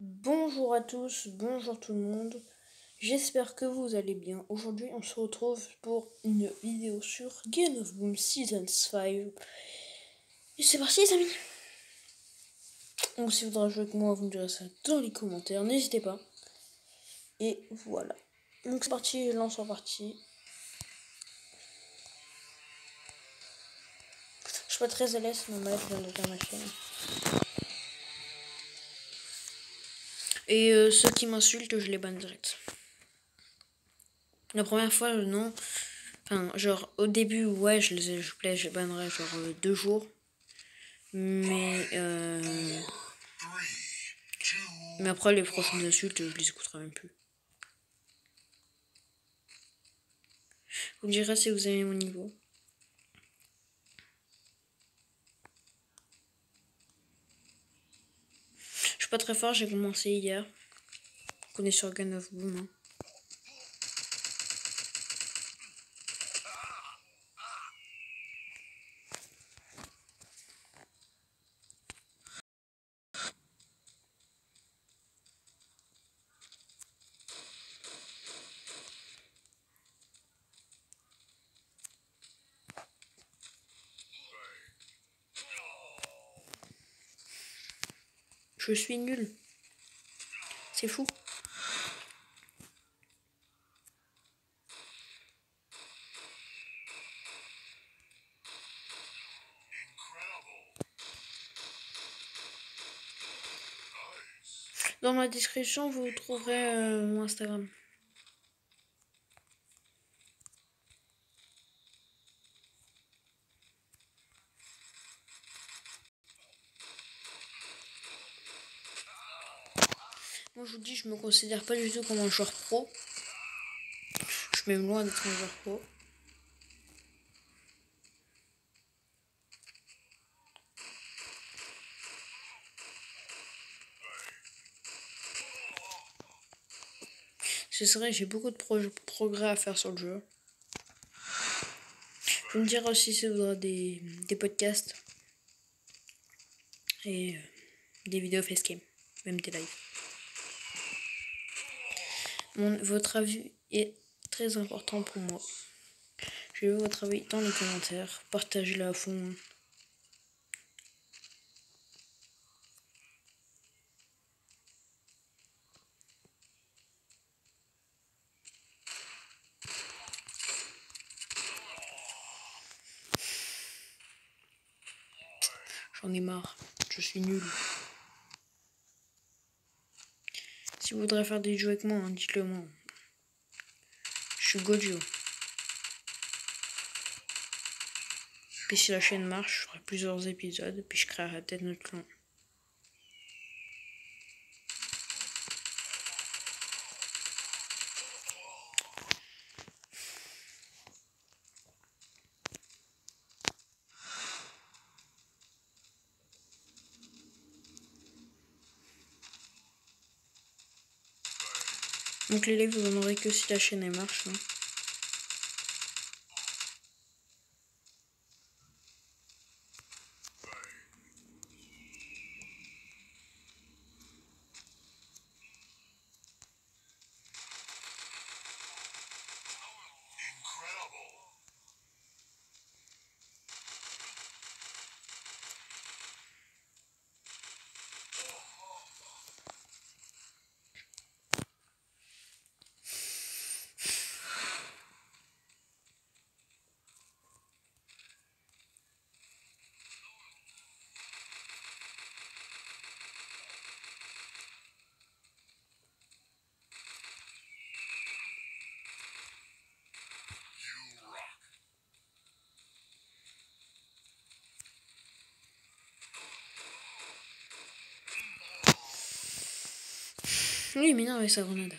Bonjour à tous, bonjour tout le monde. J'espère que vous allez bien. Aujourd'hui, on se retrouve pour une vidéo sur Game of Boom Season 5. Et c'est parti, les amis. Donc, si vous voudrez jouer avec moi, vous me direz ça dans les commentaires. N'hésitez pas. Et voilà. Donc, c'est parti, lance en partie. Je suis pas très à l'aise, ma manette vient de ma chaîne. Et euh, ceux qui m'insultent, je les banne direct. La première fois, non. Enfin, genre, au début, ouais, je les je, je, je genre euh, deux jours. Mais, euh... Mais après, les prochaines insultes, je les écouterai même plus. Vous me direz si vous aimez mon niveau. Très fort, j'ai commencé hier. On est sur Gun of Boom. Hein. Je suis nul. C'est fou. Dans ma description, vous trouverez euh, mon Instagram. Moi, je vous dis, je me considère pas du tout comme un joueur pro. Je suis même loin d'être un joueur pro. C'est vrai, j'ai beaucoup de progrès à faire sur le jeu. Je me dirai aussi si vous aurez des, des podcasts et euh, des vidéos facecam, même des lives votre avis est très important pour moi. Je veux votre avis dans les commentaires. Partagez-le à fond. J'en ai marre. Je suis nul. Si vous voudrez faire des jeux avec moi, hein, dites-le moi. Je suis Gojo. Puis si la chaîne marche, je ferai plusieurs épisodes, puis je créerai peut-être notre clan. Donc les lives, vous en aurez que si la chaîne elle marche. Hein. Oui, mais non, avec sa grenade.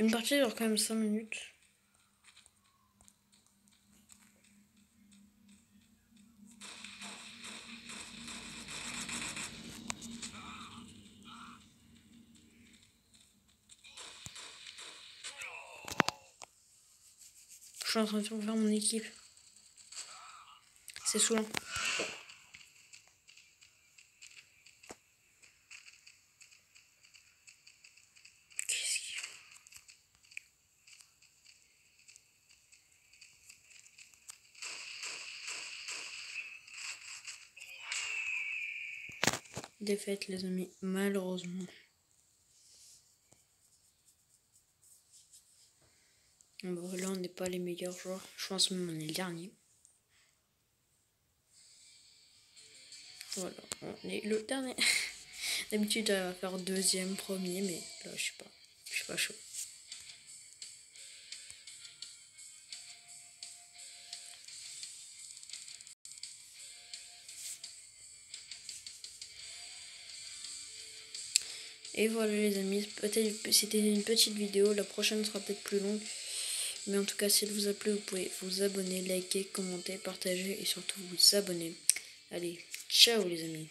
Une partie dure quand même 5 minutes. Je suis en train de faire mon équipe. C'est saoulant. Défaite les amis, malheureusement. Bon, là, on n'est pas les meilleurs joueurs. Je pense même on est le dernier. Voilà, on est le dernier. D'habitude, va faire deuxième, premier, mais là, je sais pas. Je suis pas chaud. Et voilà les amis, peut-être c'était une petite vidéo, la prochaine sera peut-être plus longue. Mais en tout cas, si elle vous a plu, vous pouvez vous abonner, liker, commenter, partager et surtout vous abonner. Allez, ciao les amis